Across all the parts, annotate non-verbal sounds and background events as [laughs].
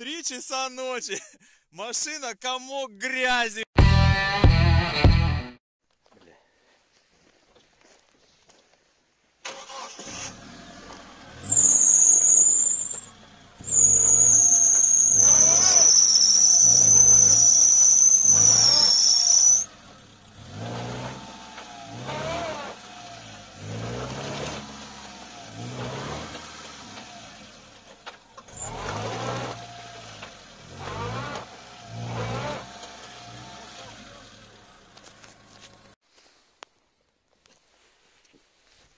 Три часа ночи. [laughs] Машина комок грязи.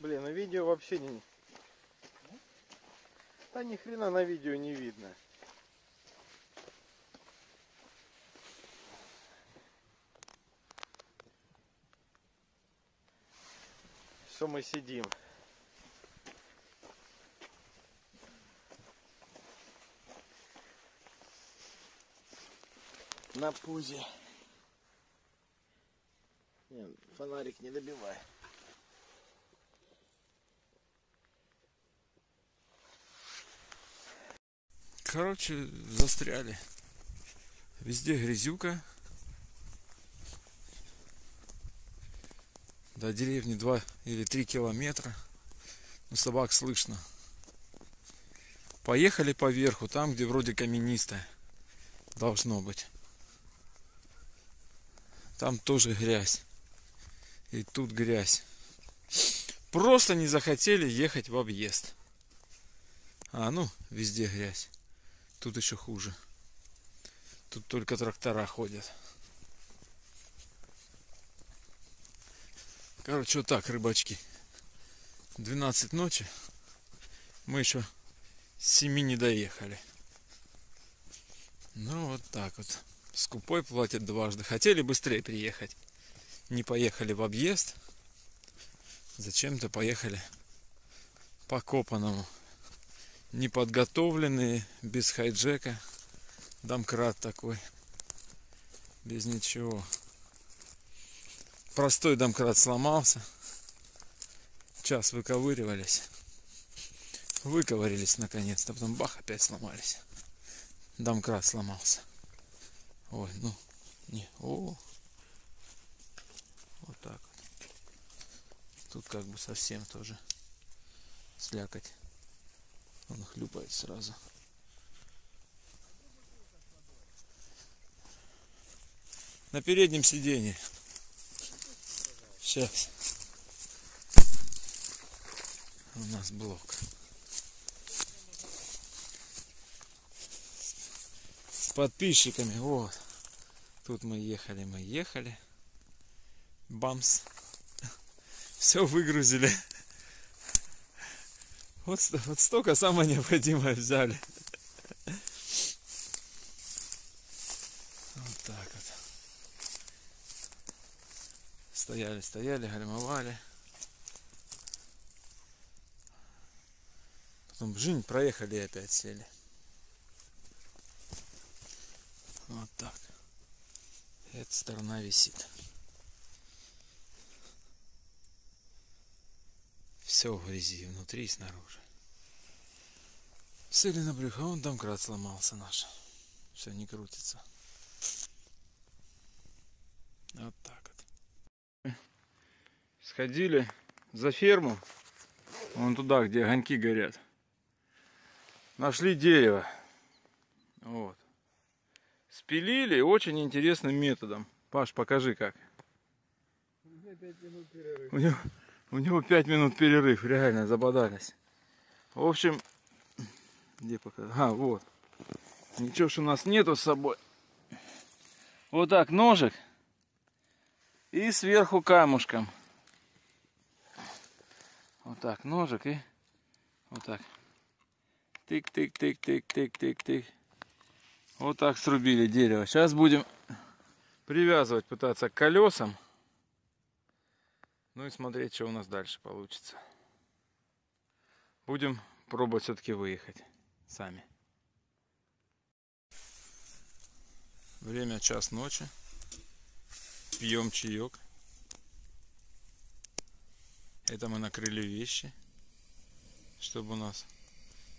Блин, на видео вообще не... Да ни хрена на видео не видно. Что мы сидим? На пузе. Не, фонарик не добивай. Короче, застряли. Везде грязюка. До деревни 2 или 3 километра. Но собак слышно. Поехали по верху, там, где вроде каменистая. Должно быть. Там тоже грязь. И тут грязь. Просто не захотели ехать в объезд. А, ну, везде грязь. Тут еще хуже. Тут только трактора ходят. Короче, вот так, рыбачки. 12 ночи. Мы еще с 7 не доехали. Ну, вот так вот. Скупой платят дважды. Хотели быстрее приехать. Не поехали в объезд. Зачем-то поехали по копаному неподготовленные, без хайджека. Домкрат такой. Без ничего. Простой домкрат сломался. Час выковыривались. Выковырились наконец-то. Потом бах, опять сломались. Домкрат сломался. Ой, ну, не, о, вот так. Тут как бы совсем тоже слякоть. Он хлюпает сразу. На переднем сиденье. Сейчас. У нас блок. С подписчиками. Вот. Тут мы ехали, мы ехали. Бамс. [laughs] Все выгрузили. Вот, вот столько самое необходимое взяли. Вот так вот. Стояли, стояли, гальмовали. Потом жень проехали и опять сели. Вот так. Эта сторона висит. Все в грязи, внутри и снаружи. Сели на брюхо, он домкрат сломался наш. Все не крутится. Вот так вот. Сходили за ферму. Вон туда, где огоньки горят. Нашли дерево. Вот. Спилили очень интересным методом. Паш, покажи как. У него у него 5 минут перерыв, реально забодались. В общем, где пока? А, вот. Ничего ж у нас нету с собой. Вот так, ножик. И сверху камушком. Вот так, ножик и вот так. Тык-тык-тык-тык-тык-тык-тык. Вот так срубили дерево. Сейчас будем привязывать, пытаться к колесам. Ну и смотреть, что у нас дальше получится. Будем пробовать все-таки выехать сами. Время час ночи. Пьем чаек. Это мы накрыли вещи, чтобы у нас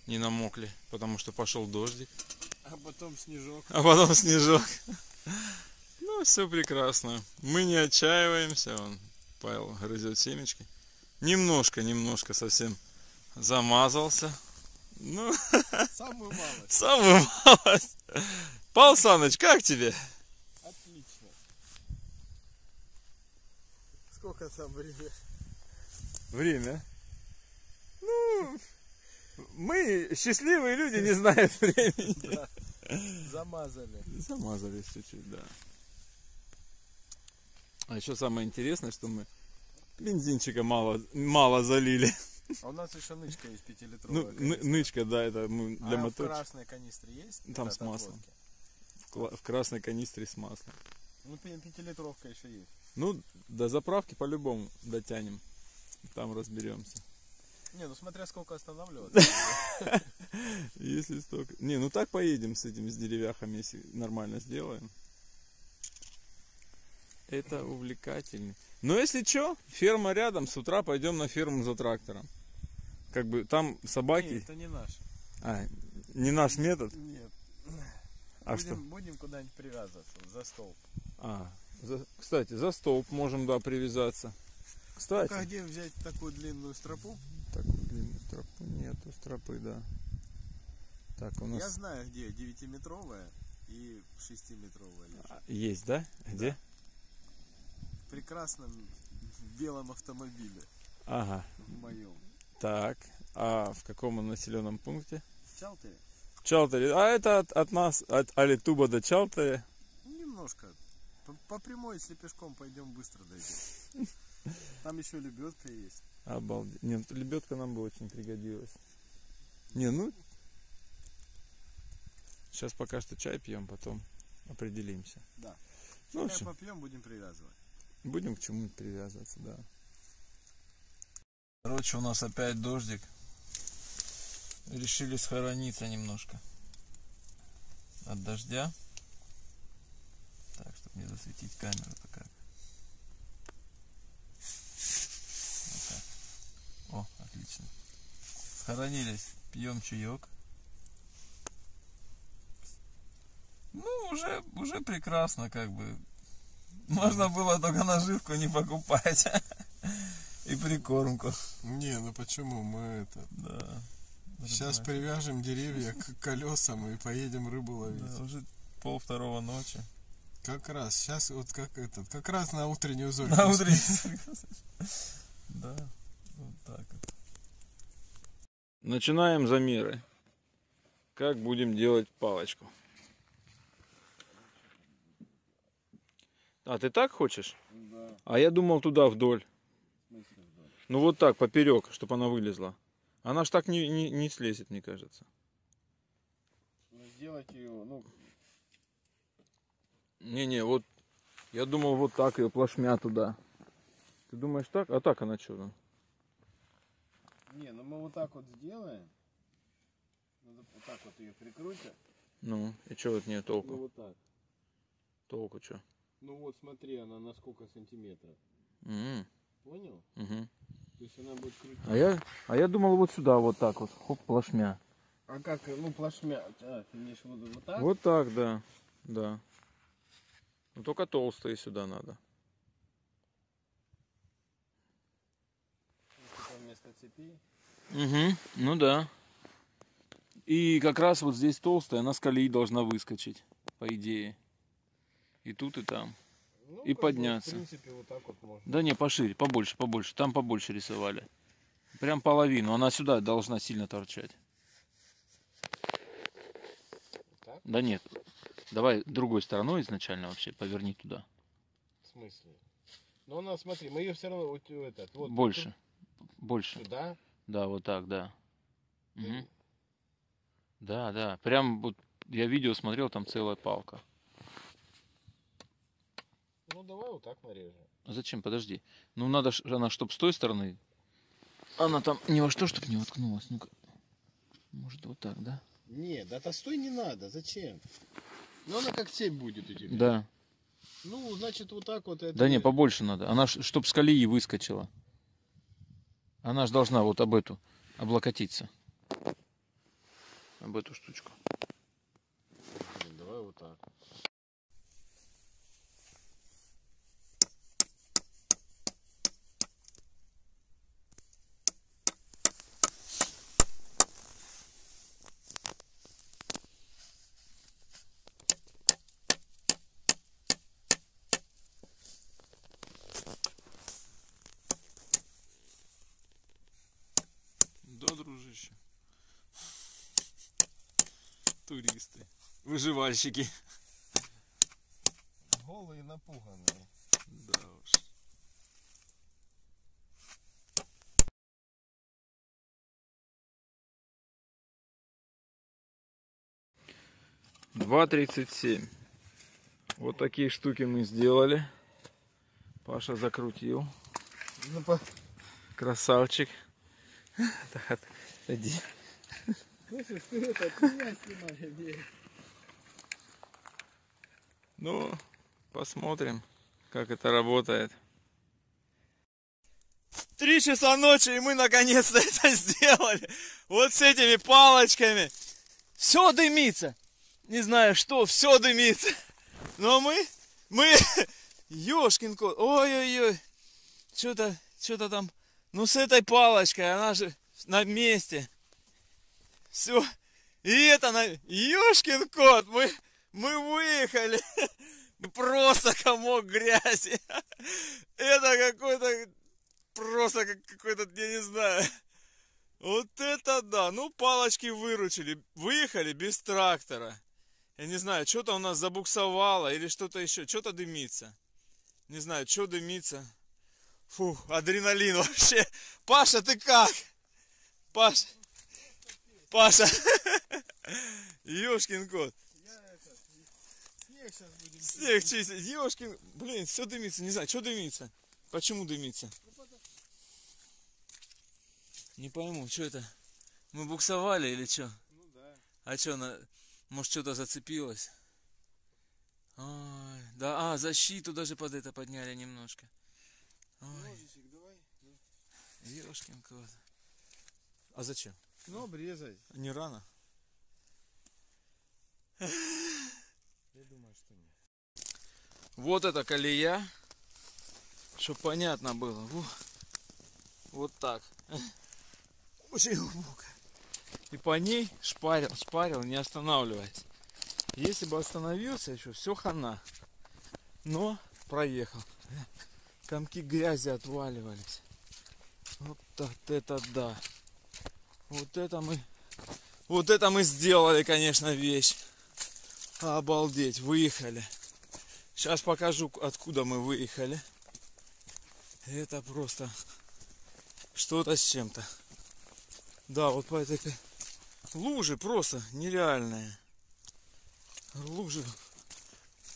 не намокли, потому что пошел дождик. А потом снежок. а потом снежок. [laughs] Ну, все прекрасно. Мы не отчаиваемся. Павел грызет семечки. Немножко, немножко совсем замазался. Ну, [laughs] Самую малость. самую малость. Павел Саныч, как тебе? Отлично. Сколько там времени? Время. Ну, мы счастливые люди, не знают времени. [laughs] Замазали. Замазались чуть-чуть, да. А еще самое интересное, что мы бензинчика мало, мало залили. А у нас еще нычка есть Ну, пятилитровая. ны- канистра. нычка, да, это мы для а в мотора. красной канистре есть? Там Вот с маслом. В в красной канистре с маслом. Ну, пятилитровка еще есть. Ну, до заправки по-любому дотянем. Там разберемся. Не, ну смотря сколько останавливаться. [laughs] Если столько. Не, ну так поедем с этим, с деревяхами, если нормально сделаем. Это увлекательно. Но если что, ферма рядом, с утра пойдем на ферму за трактором. Как бы там собаки. это не наш. А, не наш метод. Нет. А будем, что? будем куда-нибудь привязываться за столб. А, за- кстати, за столб можем, да, привязаться. Кстати. Только где взять такую длинную стропу? Так, длинную стропу нету, стропы, да. Так, у Я нас знаю, где 9-метровая и 6-метровая лежит. А, есть, да? Где? В прекрасном белом автомобиле Ага. в моем. Так, а в каком он населенном пункте? В Чалтере? В Чалтере. А это от, от нас, от Алитуба до Чалтере. Ну, немножко. По, по прямой, если пешком пойдем, быстро дойдем. Там еще лебедка есть. Обалдеть. Нет, лебедка нам бы очень пригодилась. Не, ну... Сейчас пока что чай пьем, потом определимся. Да. Ну, Чай попьем, будем привязывать. Будем к чему-нибудь привязываться, да. Короче, у нас опять дождик. Решили схорониться немножко от дождя. Так, чтобы не засветить камеру-то как. Вот так. О, отлично. Схоронились, пьем чаек. Ну, уже, уже прекрасно, как бы. Можно было только наживку не покупать. [laughs] И прикормку. Не, ну почему мы это... Да. Сейчас Нормально. привяжем деревья к колесам и поедем рыбу ловить. Да, уже пол второго ночи. Как раз, сейчас вот как этот, как раз на утреннюю [laughs] зорь. На утренний Да, вот так вот. Начинаем замеры. Как будем делать палочку? А ты так хочешь? Да, А я думал туда вдоль. вдоль? Ну вот так, поперек, чтобы она вылезла. Она ж так не, не, не слезет, мне кажется. Ну, сделать ее, ну, Не-не, вот я думал вот так ее плашмя туда. Ты думаешь так? А так она что? не, ну мы вот так вот сделаем. Надо вот так вот ее прикрутим. Ну, и что от нее Ну толку? вот так. Толку что? Ну вот смотри, она на сколько сантиметров. Понял? Угу. То есть она будет крутить. А я, а я думал вот сюда, вот так вот, хоп, плашмя. А как, ну плашмя, а, ты имеешь в виду вот так? Вот так, да, да. Ну только толстые сюда надо. Вместо цепи. Угу, ну да. И как раз вот здесь толстая, она с колеи должна выскочить, по идее. И тут, и там. Ну, И как бы, подняться. в принципе, вот так вот можно. Да не, пошире, побольше, побольше. Там побольше рисовали. Прям половину. Она сюда должна сильно торчать. Так? Да нет. Давай другой стороной изначально вообще поверни туда. В смысле? Ну она, смотри, мы ее все равно вот этот, вот Больше. Больше. тут Сюда. Да, вот так, да. Мгм. Да, да. Прям вот я видео смотрел, там целая палка. Ну давай вот так нарежем. А зачем? Подожди. Ну надо, ж- она чтоб с той стороны. Она там ни во что, чтоб не воткнулась. Ну-ка. Может вот так, да? Нет, да стой не надо, зачем? Ну она как цепь будет у тебя. Да. Ну, значит, вот так вот это. Да не, побольше надо. Она ж, чтоб с колеи выскочила. Она же должна вот об эту облокотиться. Об эту штучку. Туристы, выживальщики. Голые и напуганные. Да уж. Два тридцать семь. Вот такие штуки мы сделали. Паша закрутил. Ну, по... Красавчик. [laughs] Так, иди. Слышишь, ты это, от меня снимай, не. Ну, посмотрим, как это работает. Три часа ночи, и мы наконец-то [laughs] это сделали. Вот с этими палочками. Все дымится. Не знаю что, все дымится. Но мы, мы, [laughs] ёшкин кот, ой-ой-ой. Что-то, что-то там, ну с этой палочкой, она же на месте. Все. И это на... Ёшкин кот, мы, мы выехали. [laughs] Просто комок грязи. [laughs] Это какой-то... Просто как какой-то, я не знаю. Вот это да. Ну, палочки выручили. Выехали без трактора. Я не знаю, что-то у нас забуксовало или что-то еще. Что-то дымится. Не знаю, что дымится. Фу, адреналин [laughs] вообще. Паша, ты как? Паша. Паша. Ёшкин кот. Снег сейчас будем. Снег чистить. Ёшкин. Блин, все дымится. Не знаю, что дымится. Почему дымится? Не пойму, что это? Мы буксовали или что? Ну да. А что, на... может что-то зацепилось? Ой, да, а, защиту даже под это подняли немножко. Ой, Ножичек давай. ёшкин кот. А зачем? Ну, обрезай. Не рано? Я думаю, что нет. Вот эта колея. Чтоб понятно было. Во. Вот так. Очень глубоко. И по ней шпарил, шпарил, не останавливаясь. Если бы остановился еще, все хана. Но проехал. Комки грязи отваливались. Вот так это да. Вот это мы. Вот это мы сделали, конечно, вещь. Обалдеть, выехали. Сейчас покажу, откуда мы выехали. Это просто что-то с чем-то. Да, вот по этой луже просто нереальная. Лужи.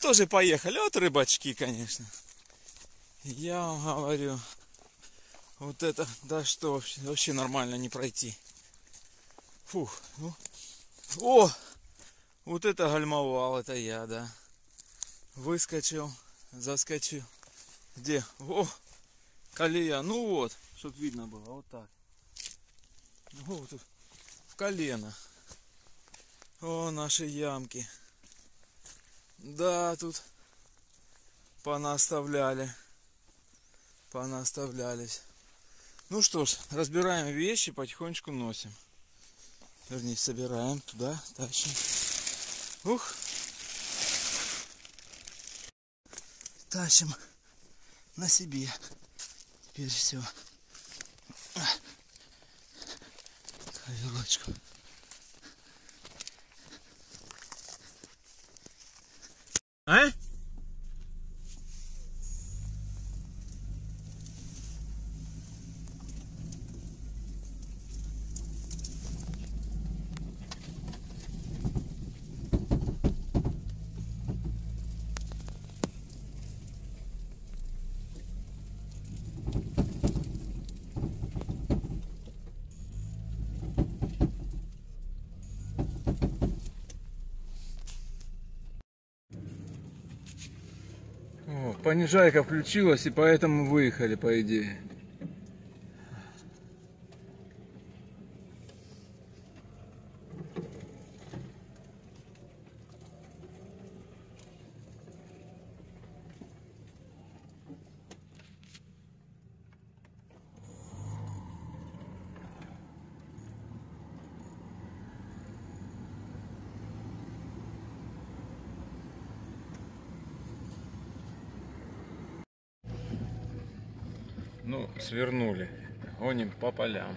Тоже поехали. Вот рыбачки, конечно. Я вам говорю. Вот это, да что, вообще нормально не пройти. Фух, ну. О! Вот это гальмовал, это я, да. Выскочил, заскочил. Где? О! Колея. Ну вот, чтоб видно было. Вот так. Вот тут. В колено. О, наши ямки. Да, тут понаставляли. Понаставлялись. Ну что ж, разбираем вещи, потихонечку носим. Вернее, собираем туда, тащим. Ух. Тащим на себе. Теперь все. Верочку. А? О, понижайка включилась, и поэтому выехали, по идее. Ну, свернули. Гоним по полям.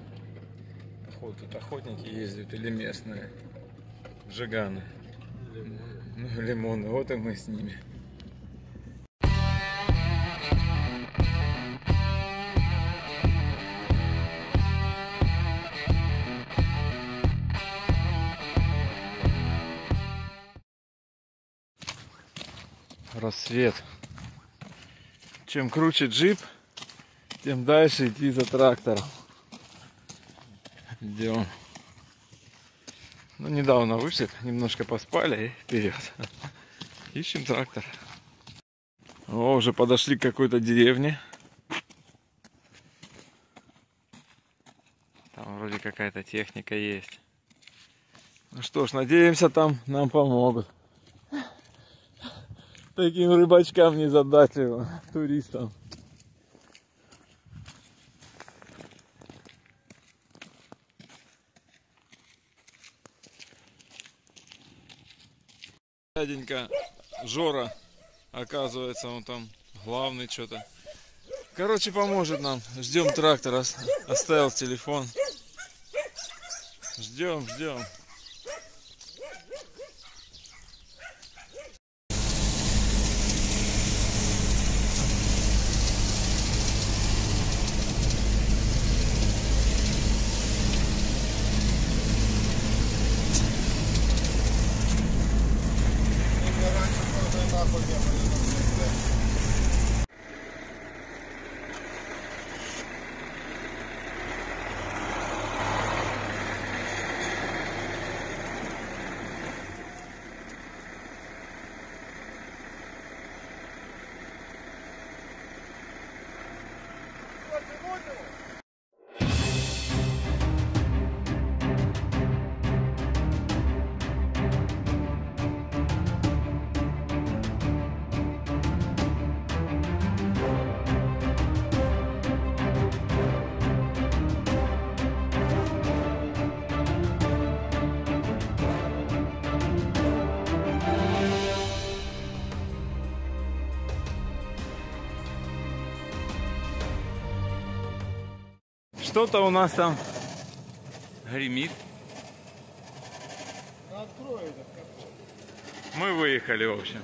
Походу тут охотники ездят или местные. Жиганы. Ну, лимоны. Вот и мы с ними. Рассвет. Чем круче джип, тем дальше идти за трактором. Идем. Ну, недавно вышли, немножко поспали и вперед. Ищем трактор. О, уже подошли к какой-то деревне. Там вроде какая-то техника есть. Ну что ж, надеемся, там нам помогут. Таким рыбачкам незадачливым, туристам. Дяденька Жора, оказывается, он там главный что-то. Короче, поможет нам. Ждем трактора. Оставил телефон. Ждем, ждем. Тоже нахуй не Что-то у нас там гремит. Капот. Мы выехали, в общем.